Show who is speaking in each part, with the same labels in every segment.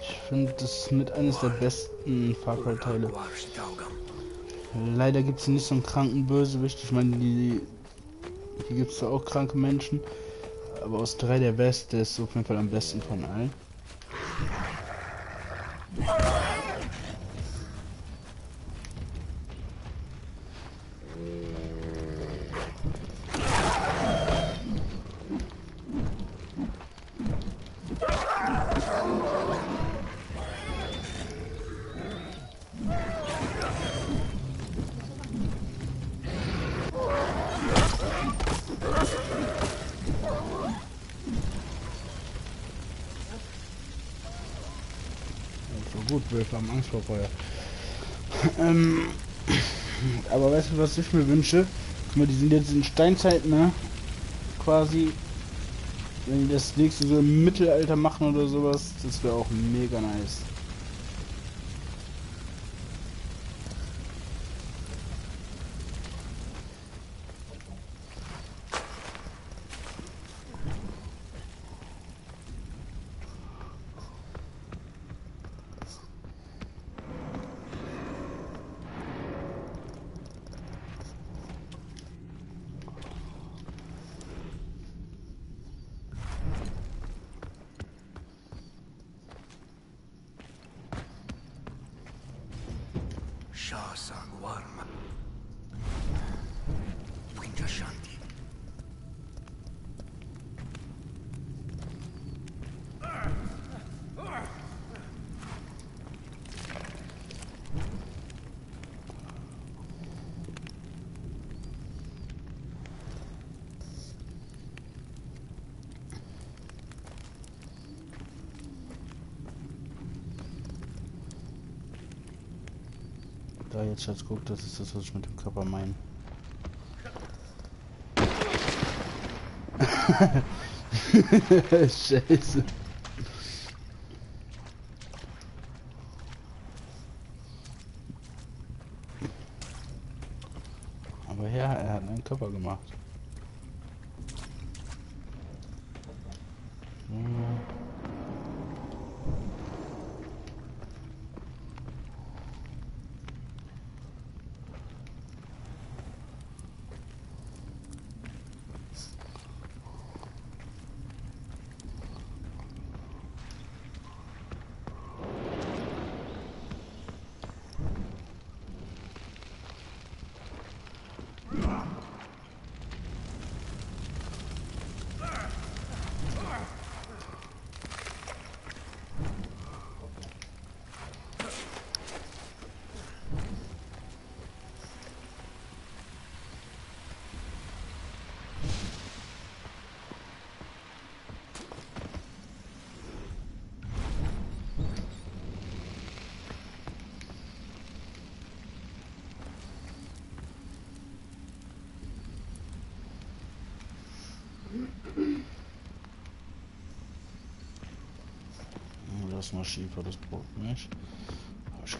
Speaker 1: Ich finde, das mit eines der besten Far Cry Teile. Leider gibt es nicht so einen kranken Bösewicht. Ich meine, die, hier gibt es auch kranke Menschen. Aber aus drei der Beste ist auf jeden Fall am besten von allen. Wir haben Angst vor Feuer. ähm, aber weißt du, was ich mir wünsche? Guck mal, die sind jetzt in Steinzeit, ne? Quasi. Wenn die das nächste so im Mittelalter machen oder sowas, das wäre auch mega nice.
Speaker 2: Shah Sangwarm. Winter
Speaker 1: Shan jetzt Schatz guckt, das ist das, was ich mit dem Körper meine. Scheiße. Aber ja, er hat einen Körper gemacht. Das mal Schiefer, das braucht nicht. Habe ich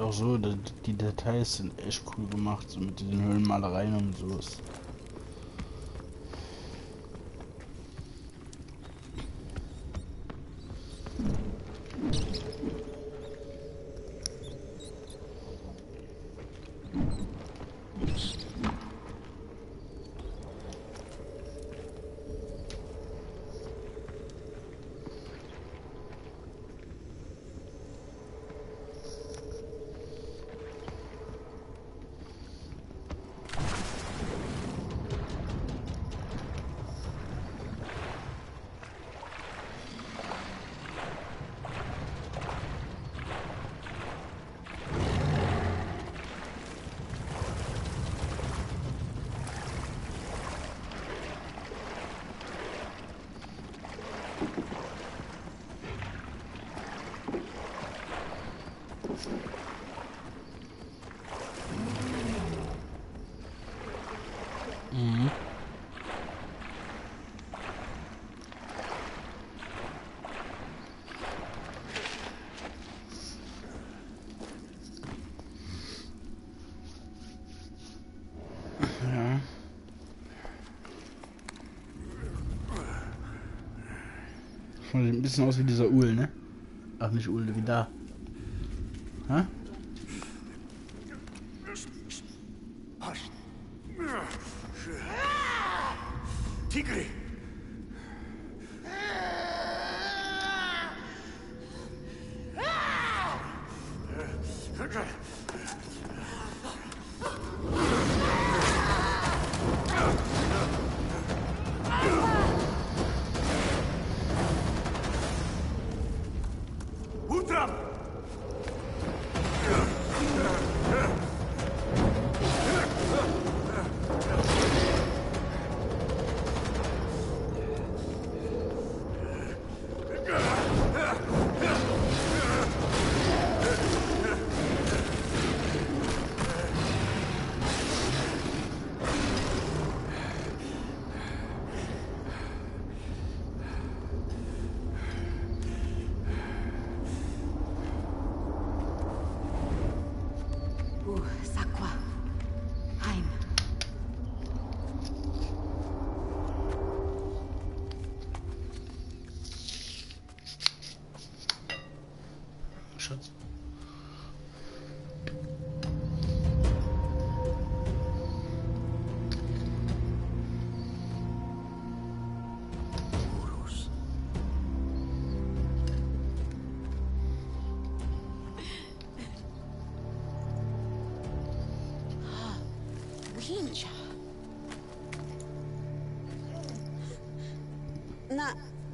Speaker 1: auch so, die, Details sind echt cool gemacht, so mit diesen Höhlenmalereien und sowas. Mhm. Ja. Ein bisschen aus wie dieser Uhl, ne? Ach, nicht Uhl, wie da.
Speaker 2: Huh?
Speaker 3: Hush. Tigre!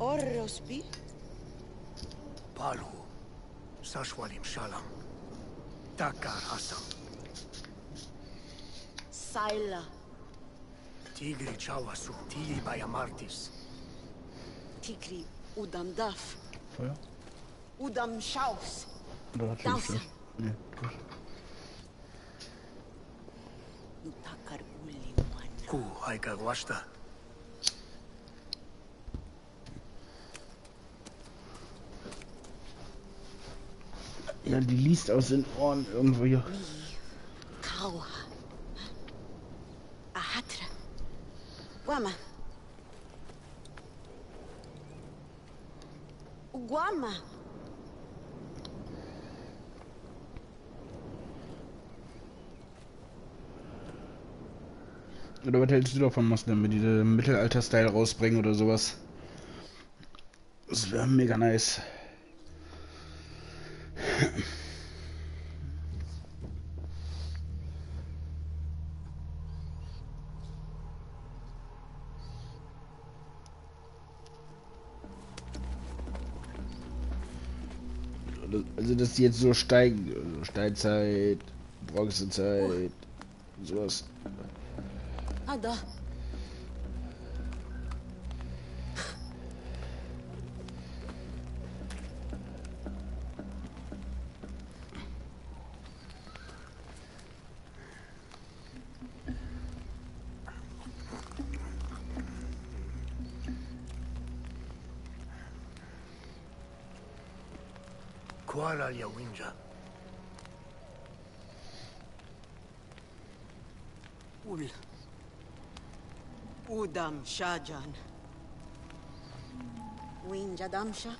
Speaker 3: Orrospi?
Speaker 2: Palu. Sashwalim Shalam. Takar Hassan.
Speaker 3: Saila.
Speaker 2: Tigri Chawasu. Tili Bayamartis.
Speaker 3: Tigri Udam Daf.
Speaker 1: Feuer?
Speaker 3: Udam Shaus.
Speaker 1: Oder hat sie? Nee, gut.
Speaker 2: Ku
Speaker 1: Ja, die liest aus den Ohren irgendwo hier.
Speaker 3: Kawa. Ahatra. Guama. Guama.
Speaker 1: Oder was hältst du davon, Moslem, wenn die den Mittelalter-Style rausbringen oder sowas? Das wäre mega nice. Also, dass die jetzt so steigen. Also Steinzeit, Bronzezeit, sowas.
Speaker 3: koala
Speaker 2: ya winja.
Speaker 4: Ul. Udam Shajan.
Speaker 3: Winja damsha.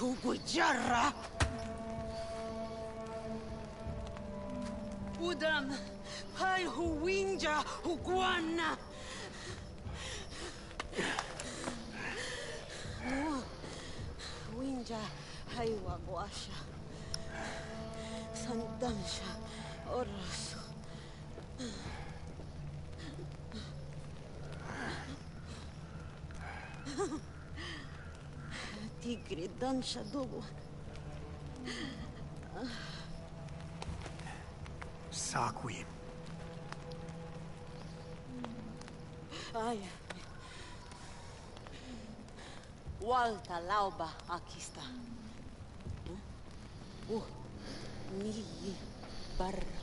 Speaker 4: Ugujarra. Udam. Hai hu winja uguana.
Speaker 3: Winja. Uh. أيوة بواشا صندمشة الرسول Tigre dança dobo.
Speaker 2: Sakui.
Speaker 3: Ai. Walta lauba aqui está. О, милли,
Speaker 1: барра.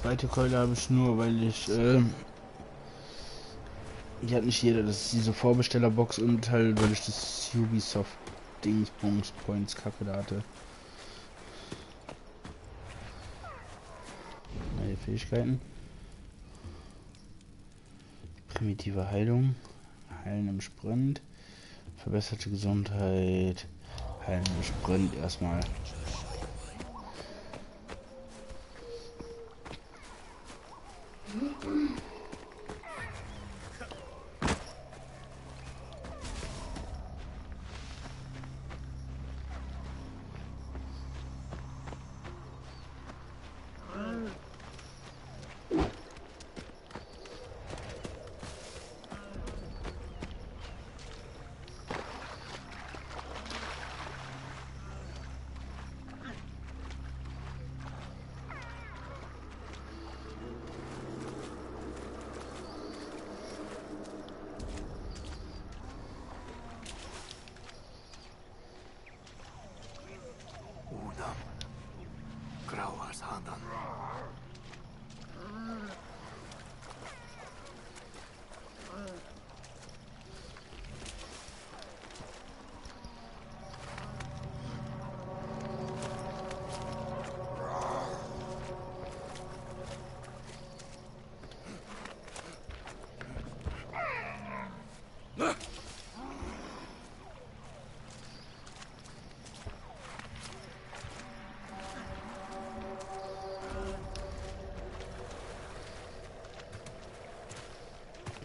Speaker 1: Zweite Keule habe ich nur, weil ich, ähm, die hat nicht jeder, das ist diese Vorbestellerbox und halt, weil ich das Ubisoft Dingsbums Points Kacke da hatte. Neue Fähigkeiten. Primitive Heilung. Heilen im Sprint. Verbesserte Gesundheit. Heilen im Sprint erstmal.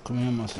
Speaker 1: Komm her, mal aus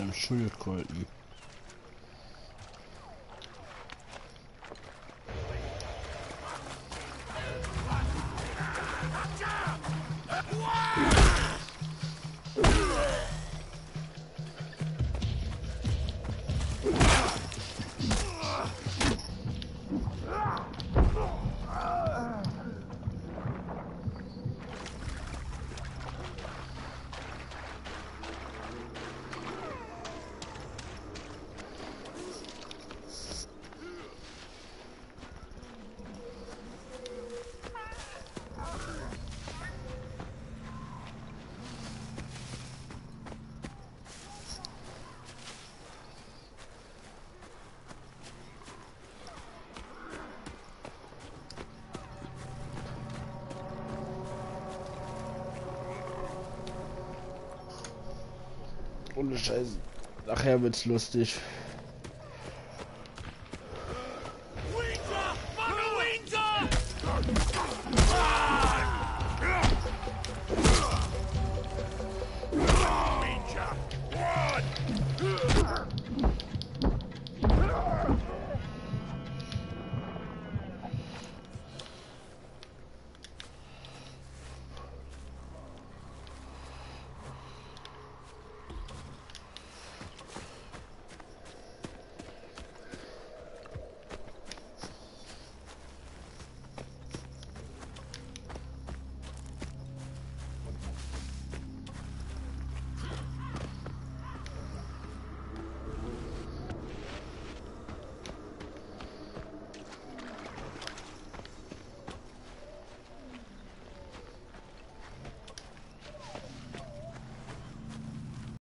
Speaker 1: Ohne Scheiß. Nachher wird's lustig.